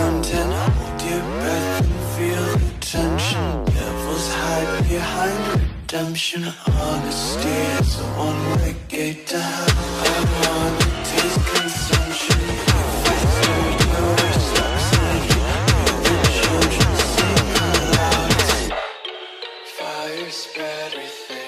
content. Hold your breath and feel the tension. Devils hide behind redemption. Honesty is a one-way gate to hell. I wanna taste consumption. If I throw your steps in The children sing aloud Fire spread within.